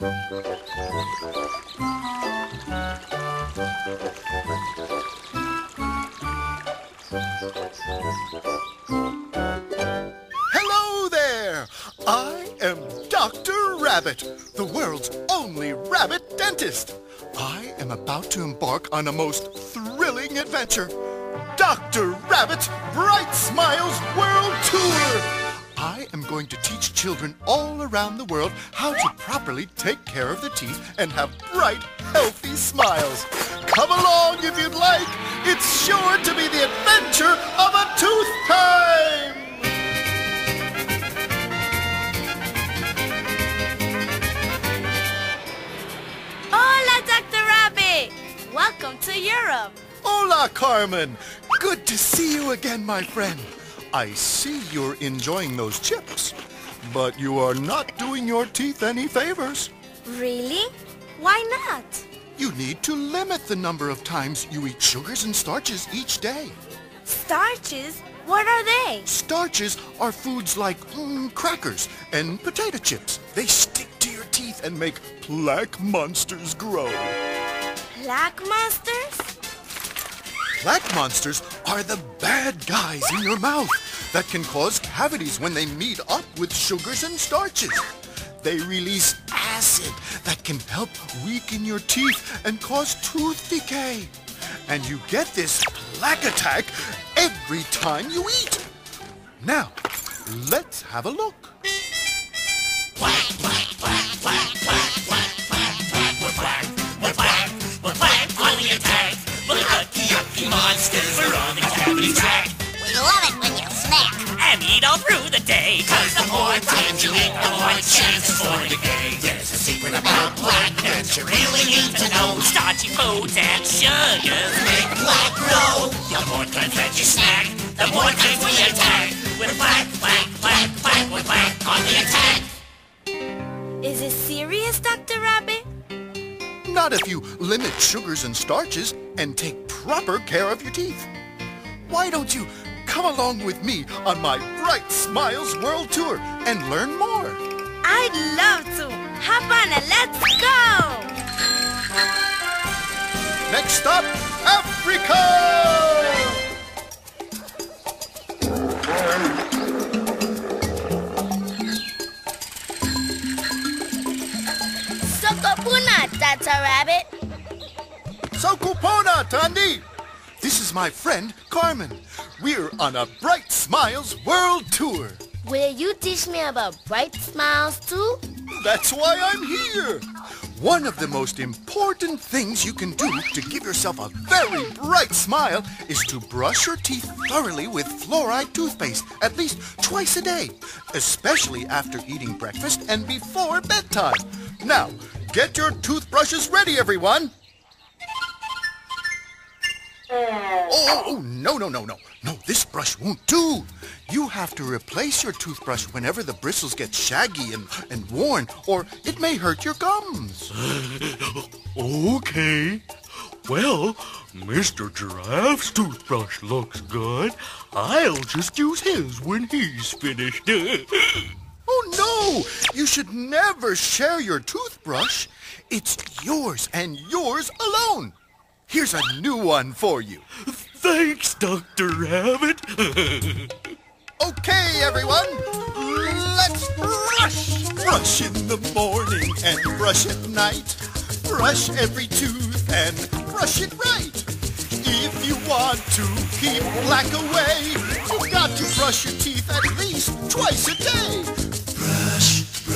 Hello there! I am Dr. Rabbit, the world's only rabbit dentist. I am about to embark on a most thrilling adventure. Dr. Rabbit's Bright Tour! I am going to teach children all around the world how to properly take care of the teeth and have bright, healthy smiles. Come along if you'd like. It's sure to be the adventure of a tooth time! Hola, Dr. Rabbit! Welcome to Europe. Hola, Carmen. Good to see you again, my friend. I see you're enjoying those chips, but you are not doing your teeth any favors. Really? Why not? You need to limit the number of times you eat sugars and starches each day. Starches? What are they? Starches are foods like mm, crackers and potato chips. They stick to your teeth and make plaque monsters grow. Plaque monsters? Plaque monsters are the bad guys in your mouth that can cause cavities when they meet up with sugars and starches. They release acid that can help weaken your teeth and cause tooth decay. And you get this plaque attack every time you eat. Now, let's have a look. Monsters. We're on the cavity track. We love it when you snack. And eat all through the day. Cause the more times you eat, the more chances for decay. There's a secret about plaque that you really need to know. Starchy foods and sugars make plaque grow. The more times that you snack, the more times we attack. We're plaque, plaque, plaque, plaque, we're plaque on the attack. Is it serious, Dr. Rabbit? Not if you limit sugars and starches and take proper care of your teeth. Why don't you come along with me on my Bright Smiles World Tour and learn more? I'd love to. Hop on and let's go! Next stop, Sawubona, Tandi! This is my friend, Carmen. We're on a Bright Smiles World Tour. Will you teach me about bright smiles too? That's why I'm here. One of the most important things you can do to give yourself a very bright smile is to brush your teeth thoroughly with fluoride toothpaste at least twice a day, especially after eating breakfast and before bedtime. Now, get your toothbrushes ready, everyone. Oh, oh, oh, no, no, no, no. No, this brush won't do. You have to replace your toothbrush whenever the bristles get shaggy and, and worn, or it may hurt your gums. Okay. Well, Mr. Giraffe's toothbrush looks good. I'll just use his when he's finished. Oh, no! You should never share your toothbrush. It's yours and yours alone. Here's a new one for you. Thanks, Dr. Rabbit. Okay, everyone, let's brush. Brush in the morning and brush at night. Brush every tooth and brush it right. If you want to keep plaque away, you've got to brush your teeth at least twice a day.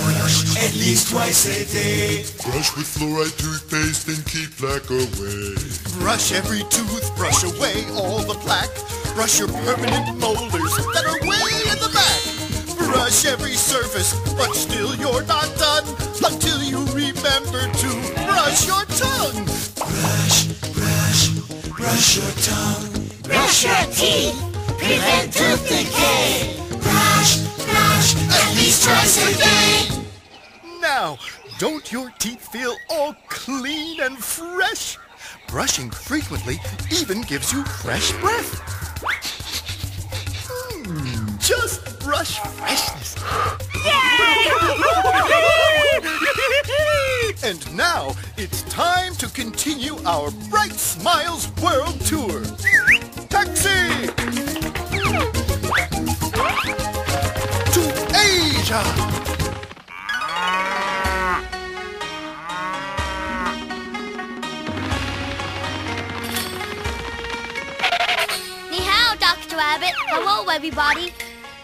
At least twice a day. Brush with fluoride toothpaste and keep plaque away. Brush every tooth, brush away all the plaque. Brush your permanent molars that are way in the back. Brush every surface, but still you're not done until you remember to brush your tongue. Brush, brush, brush your tongue. Brush your teeth. Prevent tooth decay. Brush, brush, at least twice a day. Now, don't your teeth feel all clean and fresh? Brushing frequently even gives you fresh breath. Hmm, just brush freshness. Yay! And now it's time to continue our Bright Smiles World Tour. Taxi! To Asia! Rabbit. Hello, everybody.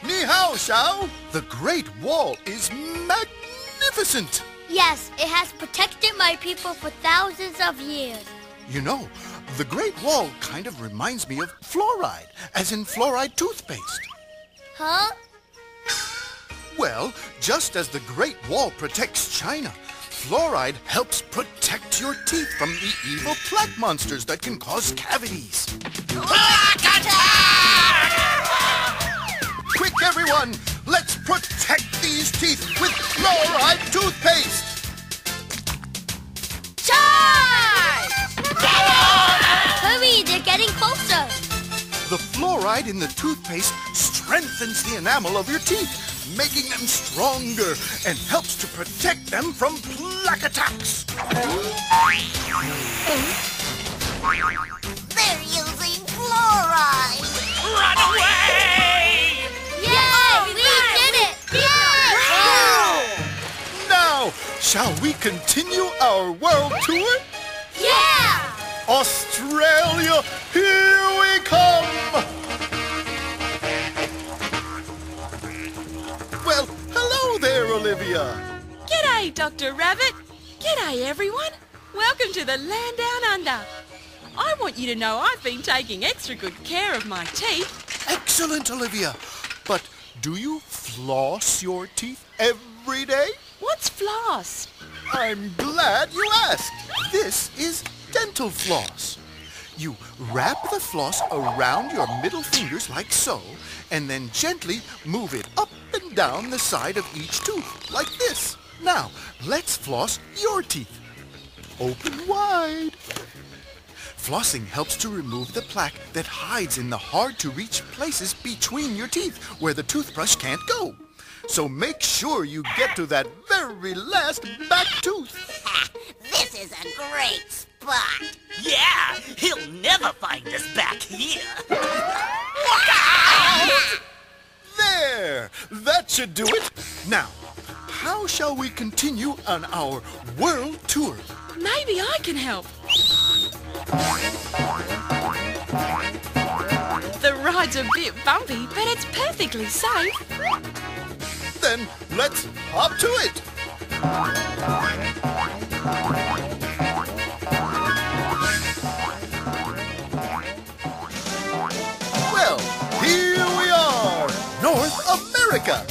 Ni hao, Xiao. The Great Wall is magnificent. Yes, it has protected my people for thousands of years. You know, the Great Wall kind of reminds me of fluoride, as in fluoride toothpaste. Huh? Well, just as the Great Wall protects China, fluoride helps protect your teeth from the evil plaque monsters that can cause cavities. Oh, everyone! Let's protect these teeth with fluoride toothpaste! Charge! Hurry, they're getting closer. The fluoride in the toothpaste strengthens the enamel of your teeth, making them stronger and helps to protect them from plaque attacks. They're using fluoride. Run away! Shall we continue our world tour? Yeah! Australia, here we come! Well, hello there, Olivia. G'day, Dr. Rabbit. G'day, everyone. Welcome to the land down under. I want you to know I've been taking extra good care of my teeth. Excellent, Olivia. But do you floss your teeth every day? What's floss? I'm glad you asked. This is dental floss. You wrap the floss around your middle fingers like so, and then gently move it up and down the side of each tooth, like this. Now, let's floss your teeth. Open wide. Flossing helps to remove the plaque that hides in the hard-to-reach places between your teeth where the toothbrush can't go. So make sure you get to that very last back tooth. This is a great spot. Yeah, he'll never find us back here. There! That should do it. Now, how shall we continue on our world tour? Maybe I can help. The ride's a bit bumpy, but it's perfectly safe. Then let's hop to it. Well, here we are, North America.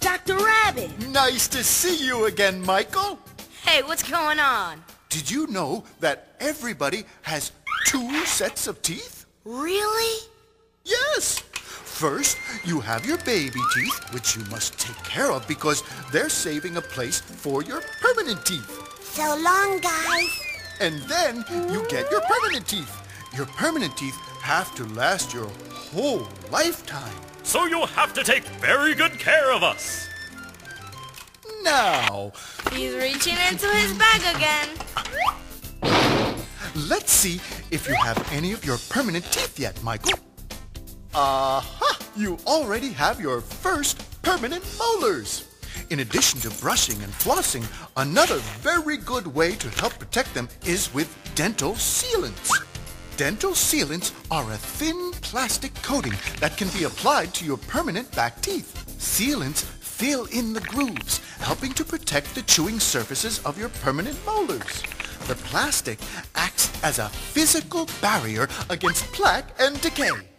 Dr. Rabbit! Nice to see you again, Michael. Hey, what's going on? Did you know that everybody has two sets of teeth? Really? Yes. First, you have your baby teeth, which you must take care of because they're saving a place for your permanent teeth. So long, guys. And then you get your permanent teeth. Your permanent teeth have to last your whole lifetime. So you'll have to take very good care of us. Now, He's reaching into his bag again. let's see if you have any of your permanent teeth yet, Michael. Aha! You already have your first permanent molars. In addition to brushing and flossing, another very good way to help protect them is with dental sealants. Dental sealants are a thin plastic coating that can be applied to your permanent back teeth. Sealants fill in the grooves, helping to protect the chewing surfaces of your permanent molars. The plastic acts as a physical barrier against plaque and decay.